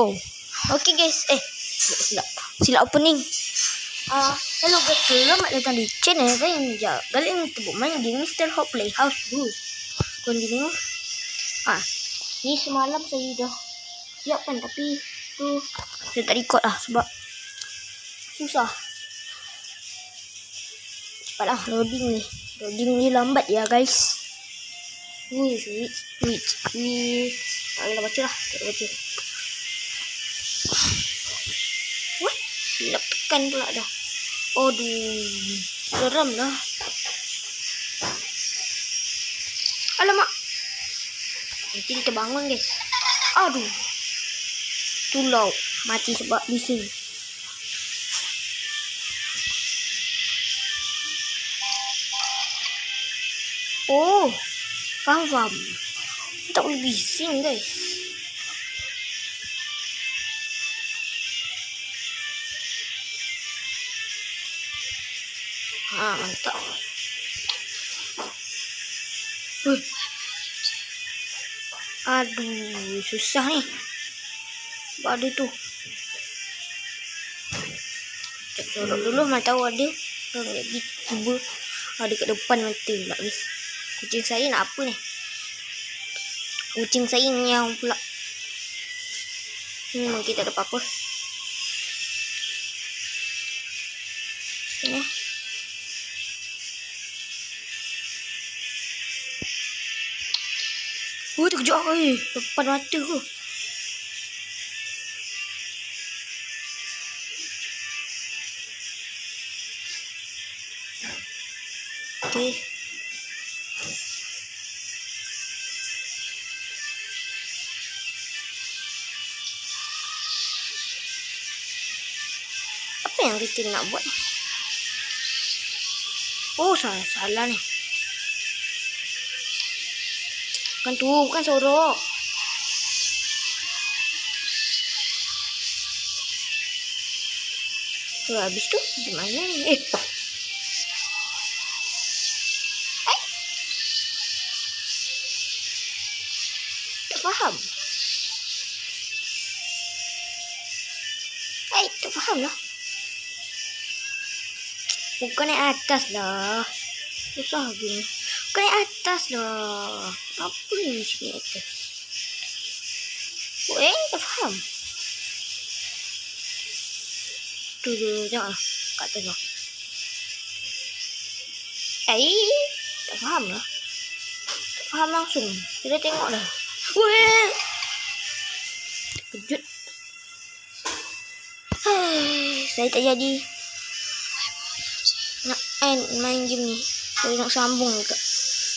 Wow. Okay guys. Eh. Silap. Silap, silap opening. Ah, uh, hello guys. Selamat datang di channel saya Ninja. Kali ini kita main di Mr. Hot Playhouse dulu. Continue. Ah, ni semalam saya dah siapkan tapi tu saya tak record lah sebab susah. Cepatlah loading ni. Loading ni lambat ya guys. Wih, wih, wih, wih. Tak boleh baca lah. Tak baca. Wah, silap tekan pula dah. Aduh, seram lah. Alamak. Nanti kita bangun guys. Aduh. Tulau. Mati sebab bising. Oh. Faham, faham. Tak boleh bising guys. Mantap. Huh. Aduh, susah ni. Ada tu. Cek sorok dulu, mana tahu ada. Kalau lagi tiba, ada kat depan mati pula guys. Kucing saya nak apa ni? Kucing saya nyau pula. Hmm, kita ada apa-apa. Sini. Oh, terkejut aku ni. Depan mata aku. Okay. Apa yang kita nak buat? Oh, salah, salah ni. Bukan tu, bukan sorok. Tu habis tu di mana ni? Eh. Eh. Tak faham. Eh, tak faham lah. Bukan naik atas lah. Susah gini. Bukan naik atas lah. Apa ni sini atas? Oh, eh, tak faham. Tu, tu, lah. Kat lah. Eh, tak faham lah. Tak faham langsung. Kita tengok lah. Weh! Kejut. Saya tak jadi nak end main game ni. Saya nak sambung ke.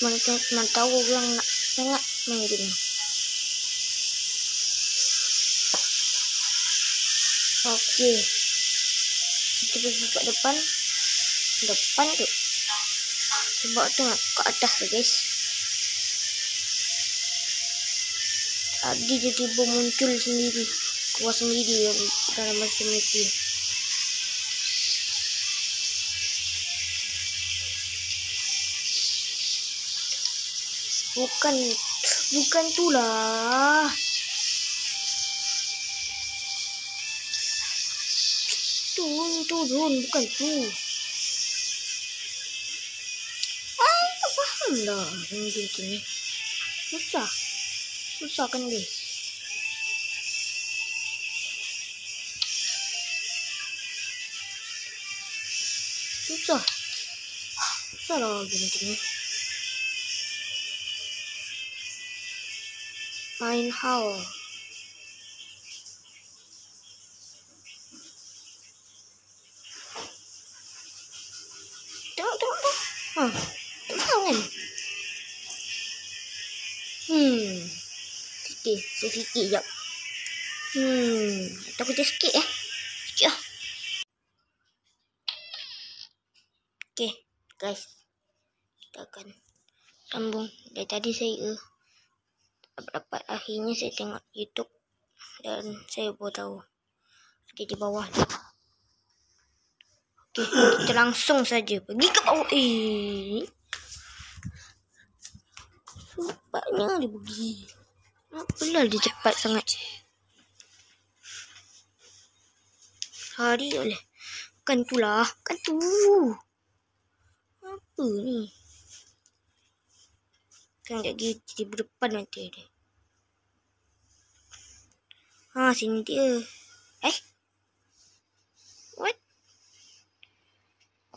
Mana, mana tahu orang nak sangat ni. Okey. Kita pergi kat depan. Depan tu. Tu nak kat atas tu guys. Tadi tiba-tiba muncul sendiri. Keluar sendiri dalam masa mesti. Bukan bukan tu lah. Turun, turun, bukan tu. Ah, tak faham dah yang gitu ni. Susah. Susah kan guys. Susah. Susah lah gini-gini. main hal. Tengok, tengok, tengok. Ha, tengok kan? Hmm. Sikit, saya fikir sekejap. Hmm, atau kerja sikit eh. Sikit lah. Okay, guys. Kita akan sambung. Dari tadi saya... Dapat akhirnya saya tengok YouTube dan saya baru tahu ada di bawah tu. Okey, kita langsung saja pergi ke bawah. Eh. Cepatnya dia pergi. Apalah dia cepat sangat. Hari oleh. Kan tu lah. Kan tu. Apa ni? Kan lagi di depan nanti dia. Ha, sini dia. Eh? What?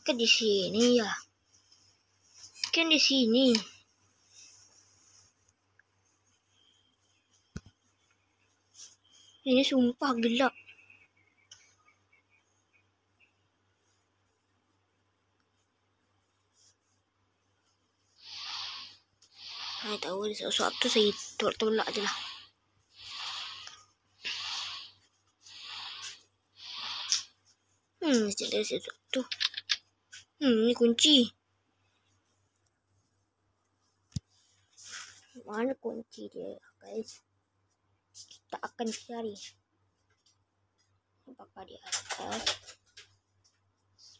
Kan di sini ya. Kan di sini. Ini sumpah gelap. Tahu ada sesuatu saya tolak-tolak je lah. Hmm, mesti ada sesuatu. Hmm, ni kunci. Mana kunci dia, guys? Kita akan cari. Apakah di atas?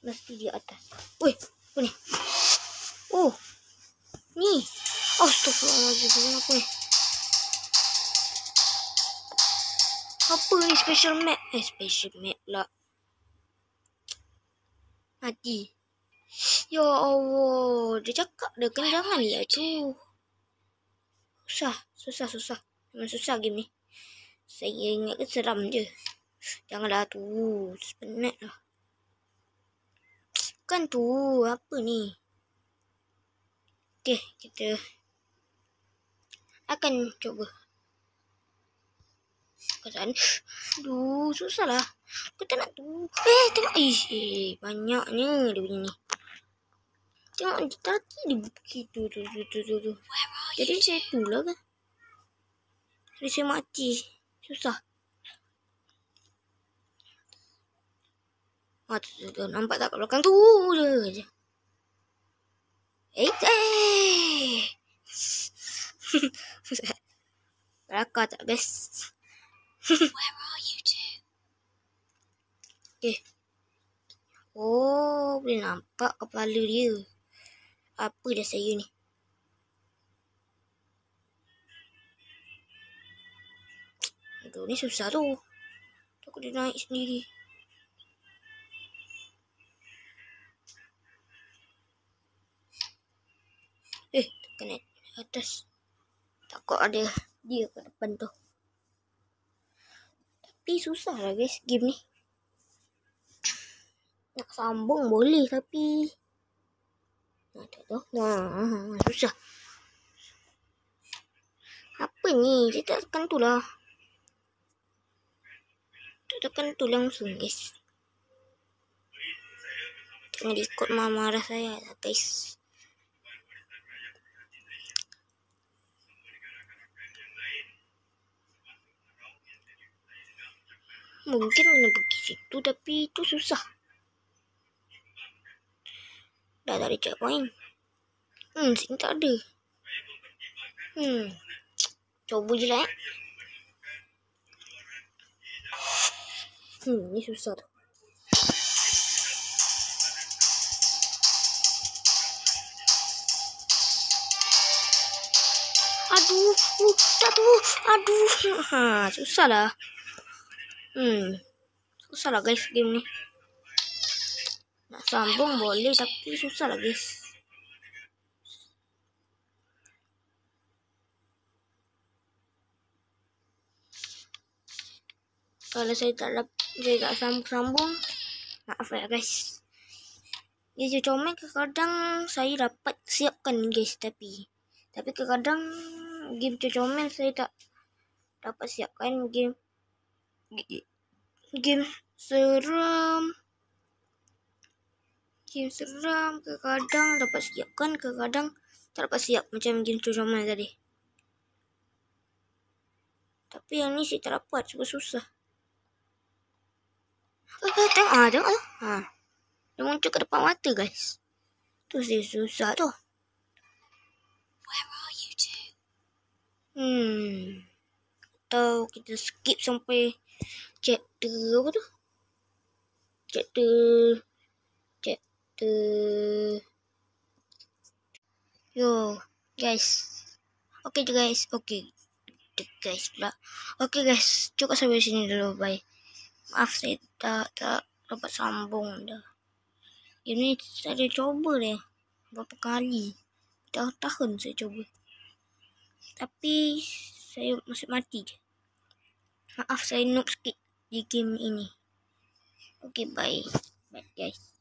Mesti di atas. Wih, apa ni? Oh, ni. Astagfirullahaladzim, apa ni? Apa ni special map? Eh, special map lah. Mati. Ya Allah. Dia cakap dah kan janganlah tu. Susah. Susah, susah. Memang susah game ni. Saya ingat ke seram je. Janganlah tu. Sepenat lah. Kan tu. Apa ni? Okay. Kita akan cuba. Ke sana. Aduh. Susah lah. Aku tak nak tu. Eh, tengok. Eh, banyaknya dia punya ni. Tengok dia tadi dia begitu tu tu tu tu tu. Jadi saya tu lah kan. Jadi saya mati. Susah. Ah, tu, tu, tu. Nampak tak kat belakang tu je. Eh, eh. Tak guys. Where are you two? Okay. Oh, boleh nampak kepala dia. Apa dah saya ni? Aduh, ni susah tu. Takut dia naik sendiri. Eh, tekan atas. Takut ada dia ke depan tu. Tapi susah lah guys game ni. Nak sambung boleh tapi Nah, tak tahu. Nah, susah. Apa ni? Saya tak tekan tu lah. Tak tekan tu langsung, guys. Jangan ikut mama marah saya, guys. Mungkin kena pergi situ tapi itu susah. Dah ada checkpoint. Hmm, sini tak ada. Hmm. Cuba je lah eh. Hmm, ni susah tu. Aduh, uh, tak tu. Aduh. Ha, susah lah. Hmm. Susah lah guys game ni. Nak sambung boleh tapi susah lah guys. Kalau saya tak saya tak sambung-sambung, maaf ya guys. Ya je comel kadang saya dapat siapkan guys tapi tapi kadang game comel saya tak dapat siapkan game game seram. Game seram kadang dapat siapkan kadang tak dapat siap. Macam game cucaman tadi. Tapi yang ni sih tak dapat sebab susah. Eh, tengok ah tengok tu. Ha. Dia muncul ke depan mata guys. Tu sih susah tu. Where are you two hmm. Atau kita skip sampai chapter apa tu? Chapter the yo guys. Okay guys. Okay. Guys pula. Okay guys. Cukup sampai sini dulu. Bye. Maaf saya tak tak dapat sambung dah. Ini saya coba deh berapa kali. Tahun-tahun saya coba. Tapi saya masih mati. Maaf saya noob sikit di game ini. Okay bye. Bye guys.